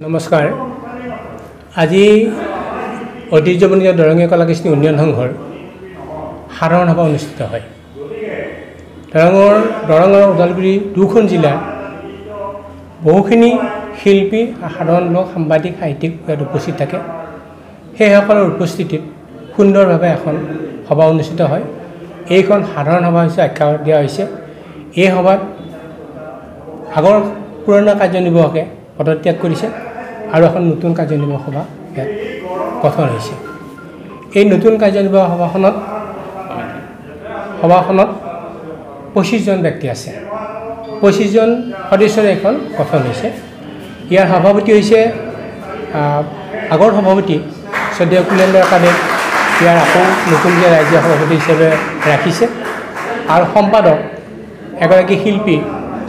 নমস্কাৰ। আজি ঐতিহ্যমণ্ডিত দৰঙীয়া কলাকৃষ্টি উন্নয়ন সংঘৰ সাধাৰণ সভা অনুষ্ঠিত হয়। দৰঙৰ দৰং আৰু ওদালগুৰি দুখন জিলাৰ বহুখিনি শিল্পী সাধাৰণ লোক সাংবাদিক সাহিত্যিক ইয়াত উপস্থিত থাকে। সেইসকলৰ উপস্থিতিত সুন্দৰভাৱে এখন সভা অনুষ্ঠিত হয়। এইখন সাধাৰণ সভা হৈছে আখ্যা দিয়া হৈছে। এই সভাত আগৰ পুৰণা কাৰ্যনিৰ্বাহকে পদত্যাগ কৰিছে। আৰু এখন নতুন কাৰ্যনিৰ্বাহক সভা ইয়াত গঠন হৈছে। এই নতুন কাৰ্যনিৰ্বাহক সভাখনত সভাখনত পঁচিছজন ব্যক্তি আছে। পঁচিছজন সদস্যৰে এখন গঠন হৈছে। ইয়াৰ সভাপতি হৈছে আগৰ সভাপতি শ্ৰদ্ধেয় কুলেন্দ্ৰ কাদেৱ ইয়াৰ আকৌ নতুনকৈ ৰাজ্যিক সভাপতি হিচাপে ৰাখিছে। আৰু সম্পাদক এগৰাকী শিল্পী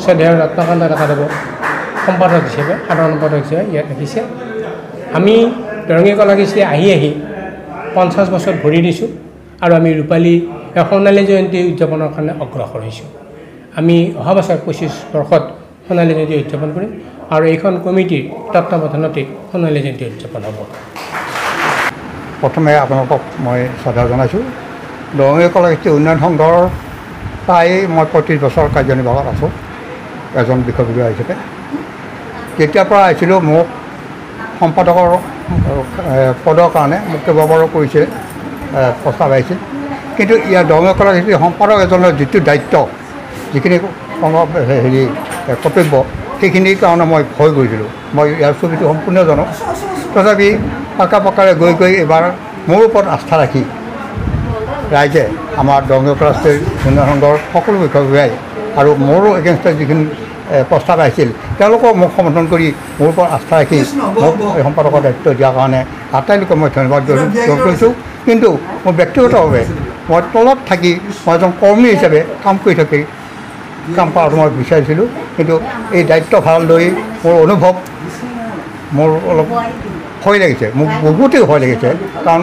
শ্ৰদ্ধেয় ৰত্নকান্ত ডেকাদেৱক সম্পাদক হিচাপে সাধাৰণ সম্পাদক হিচাপে ইয়াত ৰাখিছে আমি দৰঙী কলাকৃষ্টি আহি আহি পঞ্চাছ বছৰ ভৰি দিছোঁ আৰু আমি ৰূপালী সোণালী জয়ন্তী উদযাপনৰ কাৰণে অগ্ৰসৰ হৈছোঁ। আমি অহা বছৰ পঁচিছ বৰ্ষত সোণালী জয়ন্তী উদযাপন কৰিম আৰু এইখন কমিটিৰ তত্বাৱধানতে সোণালী জয়ন্তী উদযাপন হ'ব। প্ৰথমে আপোনালোকক মই শ্ৰদ্ধা জনাইছোঁ দৰঙী কলাকৃষ্টি উন্নয়ন সংঘৰ প্ৰায় মই পঁয়ত্ৰিছ বছৰ কাৰ্যনিৰ্বাহত আছোঁ এজন বিষয়ববীয়া হিচাপে। যেতিয়াৰ পৰা আহিছিলোঁ মোক সম্পাদকৰ পদৰ কাৰণে মোক কেইবাবাৰো কৰিছিল এ, প্ৰস্তাৱ আহিছিল কিন্তু ইয়াৰ কলাকৃষ্টি সম্পাদক এজনৰ যিটো দায়িত্ব যিখিনি হেৰি কৰ্তব্য সেইখিনিৰ কাৰণে মই ভয় কৰিছিলোঁ। মই ইয়াৰ ছবিটো সম্পূৰ্ণ জানো। তথাপি পাকা পকাৰে গৈ গৈ এইবাৰ মোৰ ওপৰত আস্থা ৰাখি ৰাইজে আমাৰ দৰঙী কলাকৃষ্টিৰ উন্নয়ন সংঘৰ সকলো বিষয়ববীয়াই আৰু মোৰো এগেইনষ্টত যিখিনি প্ৰস্তাৱ আহিছিল। তেওঁলোকক মোক সমৰ্থন কৰি মোৰ ওপৰত আস্থা ৰাখি মোক এই সম্পাদকৰ দায়িত্ব দিয়াৰ কাৰণে আটাইলোকে মই ধন্যবাদ জ্ঞাপন কৰিছোঁ কিন্তু মোৰ ব্যক্তিগতভাৱে মই তলত থাকি মই এজন কৰ্মী হিচাপে কাম কৰি থাকি কাম কৰাটো মই বিচাৰিছিলোঁ। কিন্তু এই দায়িত্বভাৰ লৈ মোৰ অনুভৱ মোৰ অলপ ভয় লাগিছে মোক বহুতেই ভয় লাগিছে। কাৰণ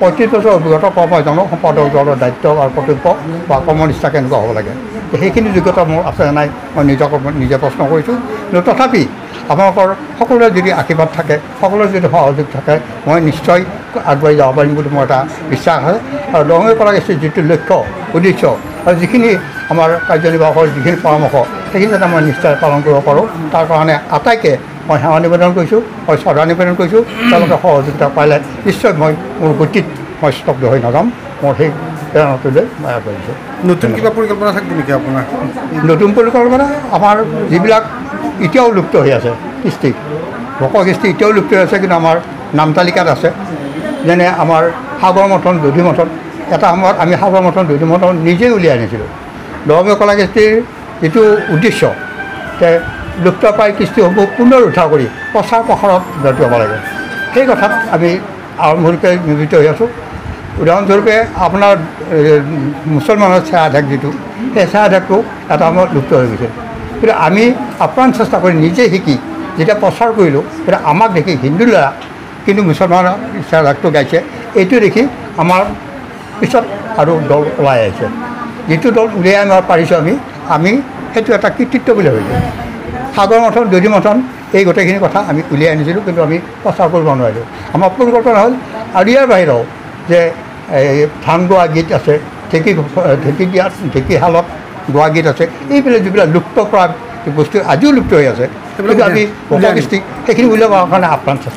পঁয়ত্ৰিছ বছৰ অভিজ্ঞতা পৰা মই জানো সম্পাদক দলৰ দায়িত্ব আৰু কৰ্তব্য বা কৰ্মনিষ্ঠা কেনেকুৱা হ'ব লাগে। সেইখিনি যোগ্যতা মোৰ আছে নাই মই নিজক নিজে প্ৰশ্ন কৰিছোঁ। কিন্তু তথাপি আপোনালোকৰ সকলোৰে যদি আশীৰ্বাদ থাকে সকলোৰে যদি সহযোগ থাকে মই নিশ্চয় আগুৱাই যাব পাৰিম বুলি মোৰ এটা বিশ্বাস আছে আৰু দৰঙী কলাকৃষ্টিৰ যিটো লক্ষ্য উদ্দেশ্য আৰু যিখিনি আমাৰ কাৰ্যনিৰ্বাহকৰ যিখিনি পৰামৰ্শ সেইখিনি যাতে মই নিশ্চয় পালন কৰিব পাৰোঁ। তাৰ কাৰণে আটাইকে মই সেৱা নিবেদন কৰিছোঁ মই শ্ৰদ্ধা নিবেদন কৰিছোঁ। তেওঁলোকে সহযোগিতা পালে নিশ্চয় মই মোৰ গতিত মই স্তব্ধ হৈ নাযাম মোৰ সেই মই আগবাঢ়িছোঁ নতুন কিবা পৰিকল্পনা থাকিব নেকি আপোনাৰ? নতুন পৰিকল্পনা আমাৰ যিবিলাক এতিয়াও লুপ্ত হৈ আছে কৃষ্টি লোককৃষ্টি এতিয়াও লুপ্ত হৈ আছে কিন্তু আমাৰ নাম তালিকাত আছে। যেনে আমাৰ সাগৰ মথন দধি মথন এটা সময়ত আমি সাগৰ মথন দধি মথন নিজেই উলিয়াই আনিছিলোঁ। দৰঙীয় কলাকৃষ্টিৰ যিটো উদ্দেশ্য যে লুপ্তপ্ৰায় কৃষ্টিসমূহ পুনৰ উদ্ধাৰ কৰি প্ৰচাৰ প্ৰসাৰত ব্ৰতী হ'ব লাগে। সেই কথাত আমি আৰম্ভণিকে নিয়োজিত হৈ আছোঁ। উদাহৰণস্বৰূপে আপোনাৰ মুছলমানৰ ছায়াঢাক যিটো সেই ছায়াঢাকটো এটা সময়ত লুপ্ত হৈ গৈছে। কিন্তু আমি আপ্ৰাণ চেষ্টা কৰি নিজে শিকি যেতিয়া প্ৰচাৰ কৰিলোঁ তেতিয়া আমাক দেখি হিন্দু ল'ৰা কিন্তু মুছলমানৰ ছায়াঢাকটো গাইছে এইটো দেখি আমাৰ পিছত আৰু দল ওলাই আহিছে। যিটো দল উলিয়াই আনিব পাৰিছোঁ আমি আমি সেইটো এটা কৃতিত্ব বুলি ভাবিছোঁ। সাগৰ মথন দধি মথন এই গোটেইখিনি কথা আমি উলিয়াই আনিছিলোঁ কিন্তু আমি প্ৰচাৰ কৰিব নোৱাৰিলোঁ। আমাৰ পৰিকল্পনা হ'ল আৰু ইয়াৰ বাহিৰেও যে এই ধান গোৱা গীত আছে ঢেঁকী ঢেঁকী দিয়া ঢেঁকীশালত গোৱা গীত আছে এইবিলাক যিবিলাক লুপ্ত কৰা বস্তু আজিও লুপ্ত হৈ আছে কিন্তু আমি সেইখিনি উলিয়াবৰ কাৰণে আপ্ৰাণ চেষ্টা